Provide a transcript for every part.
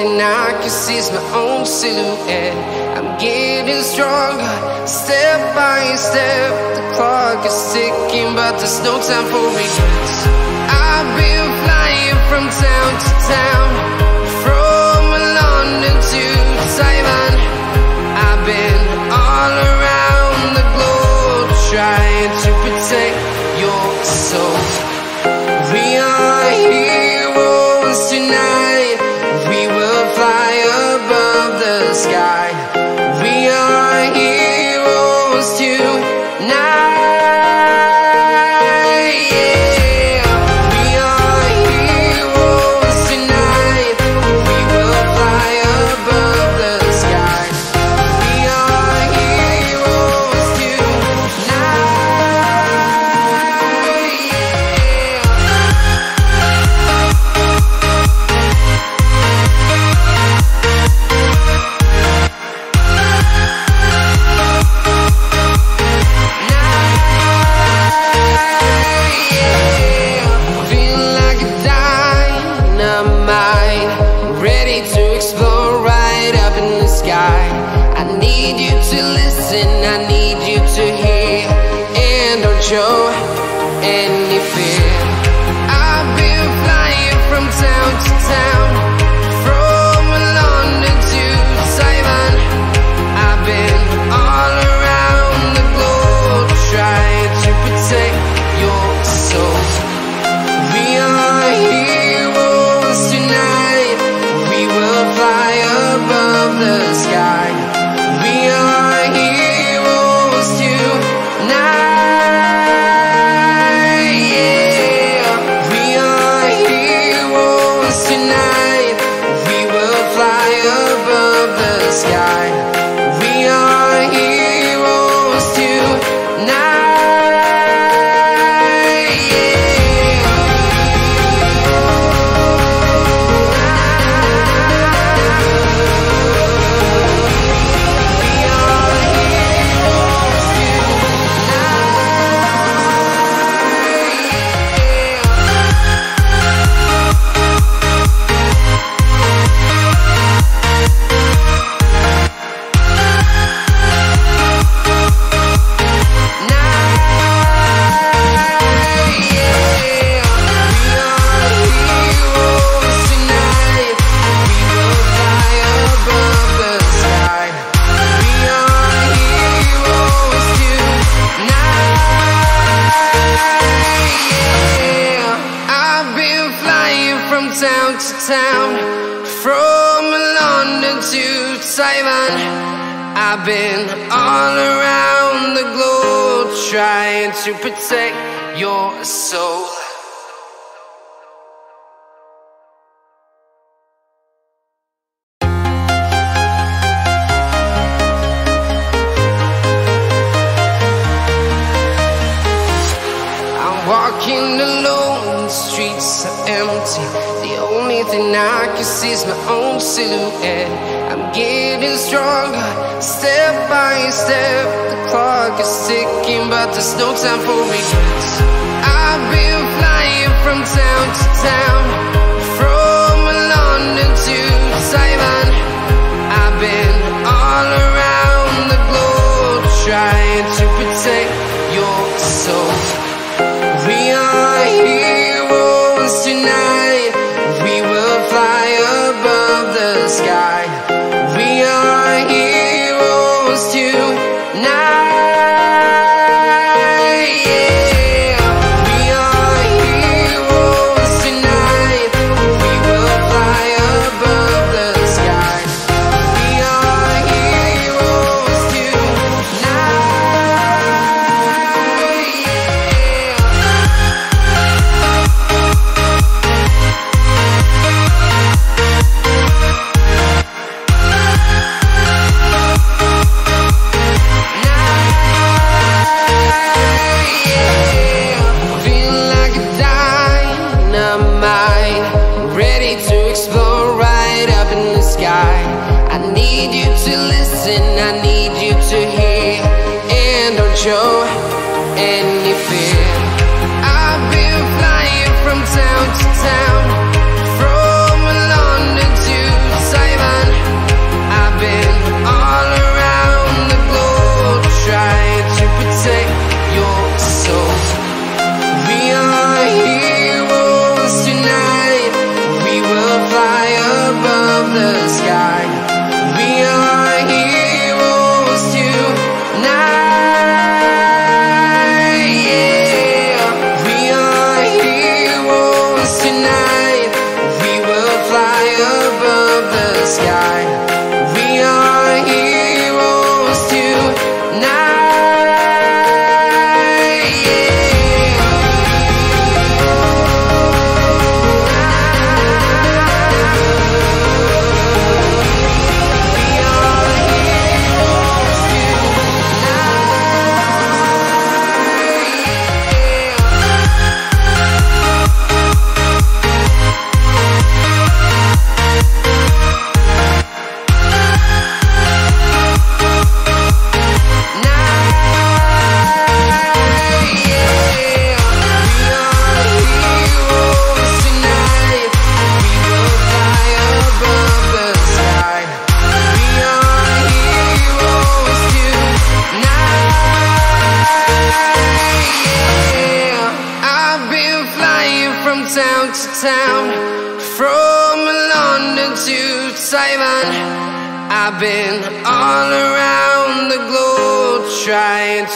And I can see it's my own silhouette. I'm getting stronger, step by step. The clock is ticking, but there's no time for me. I've been flying from town to town, from London to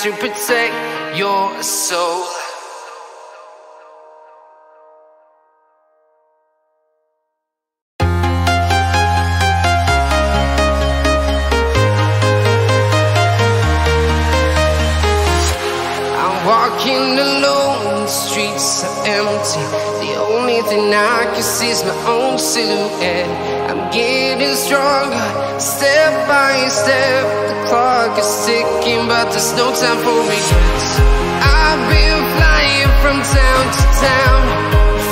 to protect your soul. I'm walking alone, the streets are empty and I can see it's my own silhouette. I'm getting stronger, step by step. The clock is ticking, but there's no time for me. I've been flying from town to town,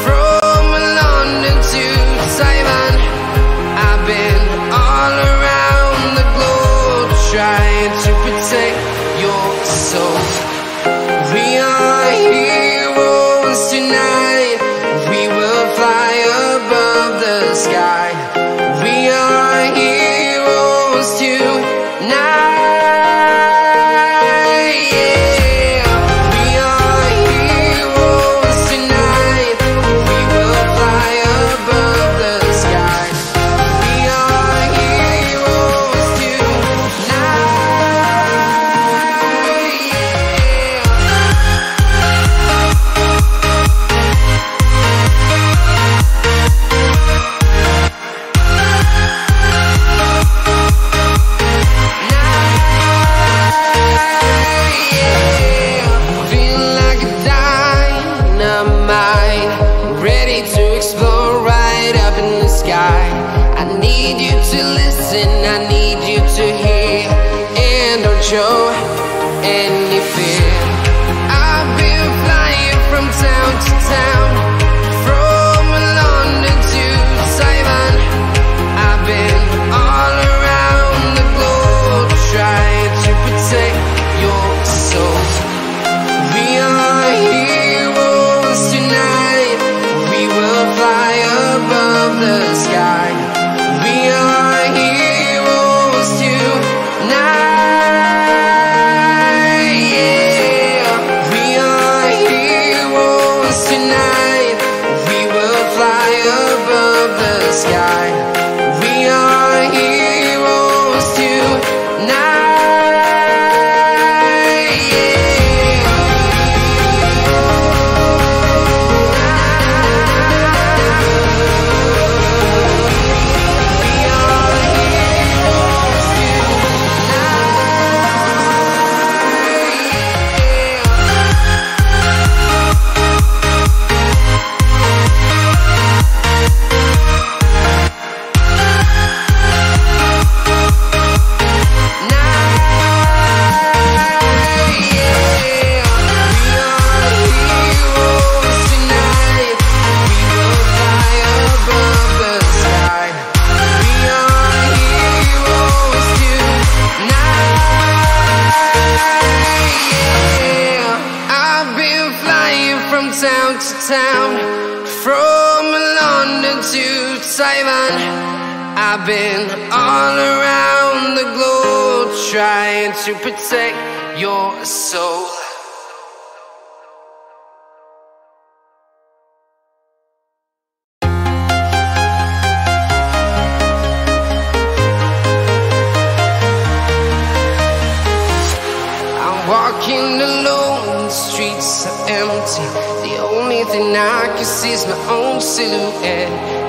from London to Taiwan. I've been ready to explode right up in the sky. I need you to listen, I need you to hear, and don't show any. I've been all around the globe trying to protect your soul. Walking alone, the streets are empty. The only thing I can see is my own silhouette.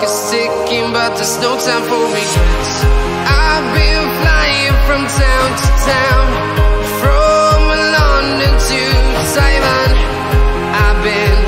clock is ticking, but there's no time for me. I've been flying from town to town From London to Taiwan. I've been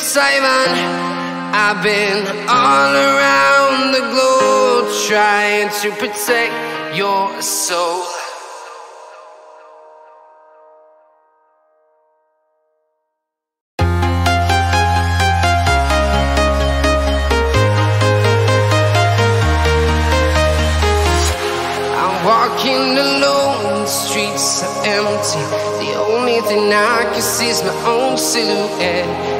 Simon. I've been all around the globe trying to protect your soul. Walking alone, streets are empty. The only thing I can see is my own silhouette.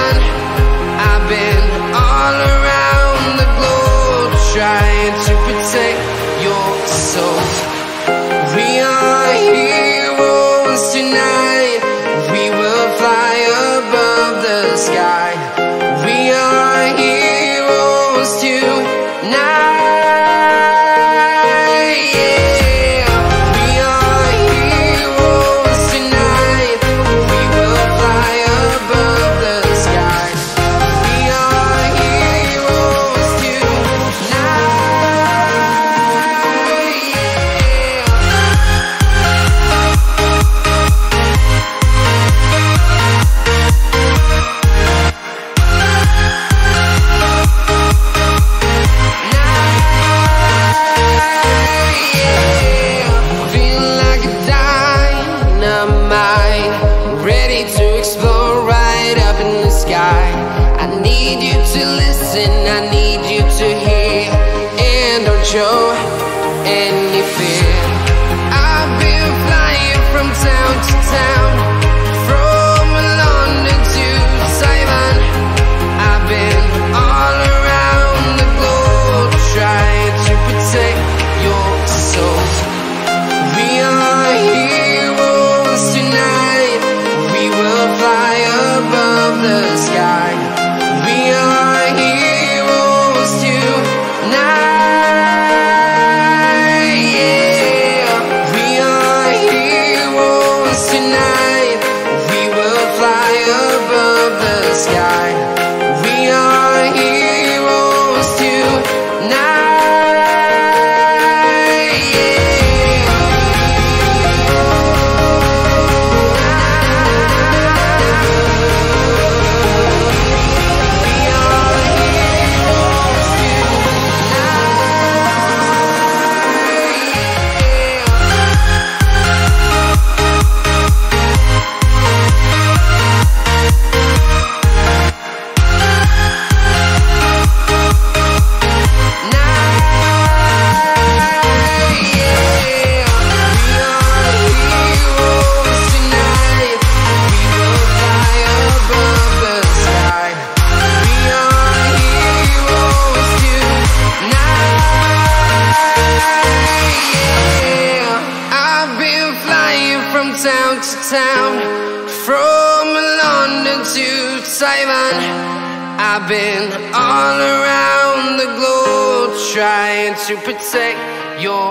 protect your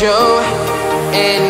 show and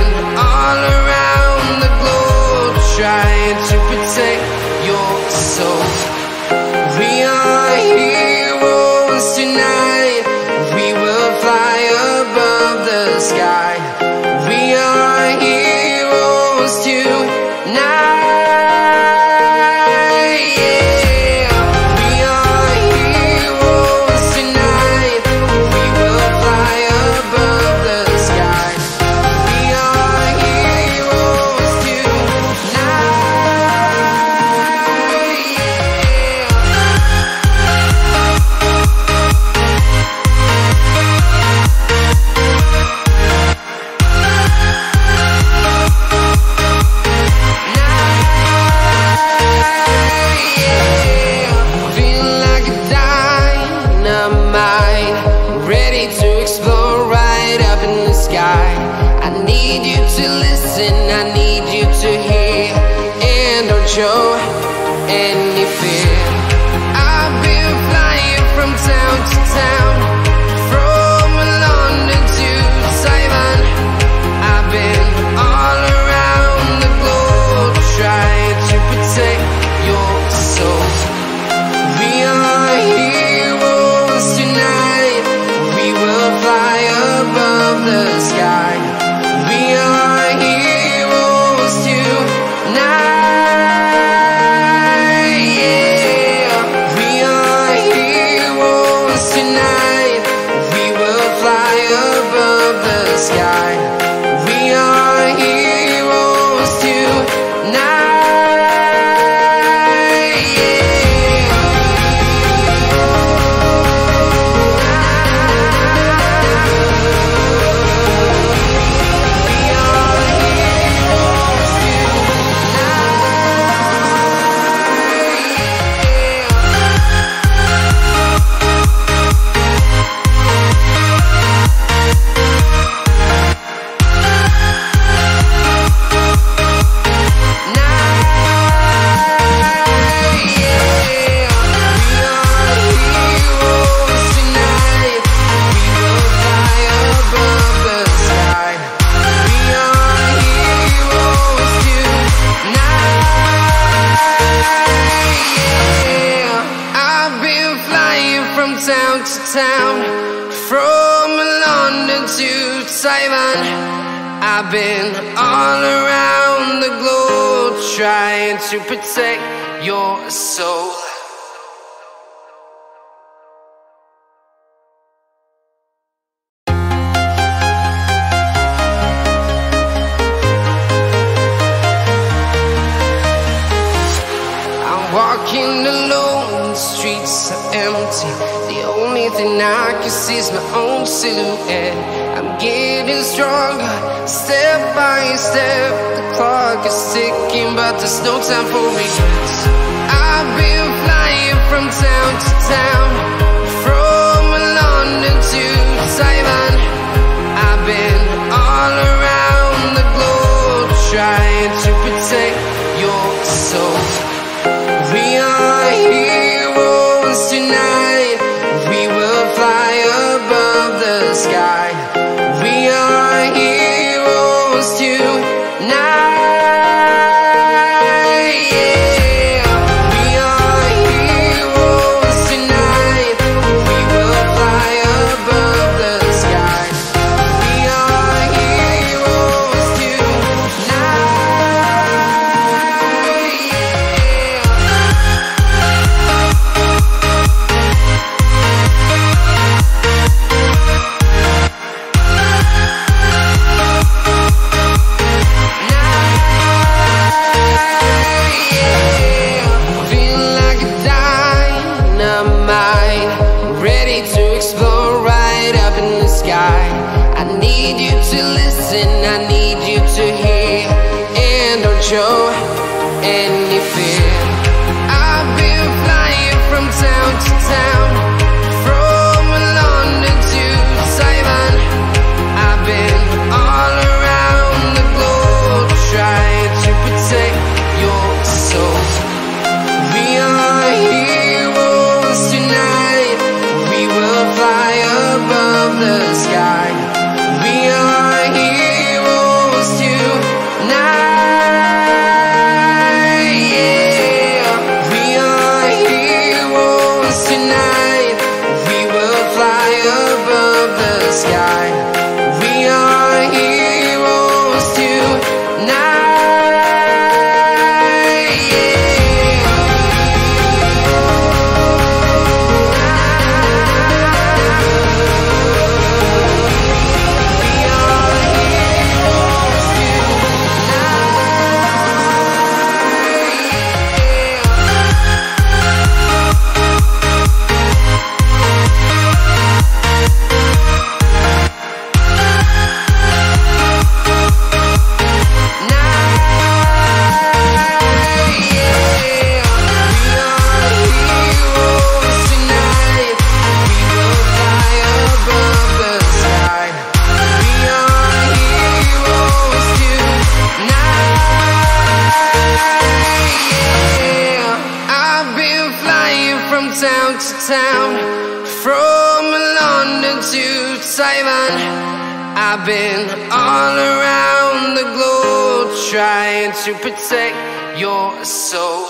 to protect your soul.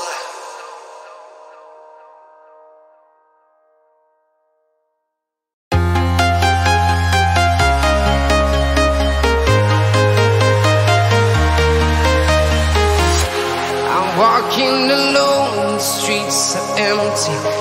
I'm walking alone, the streets are empty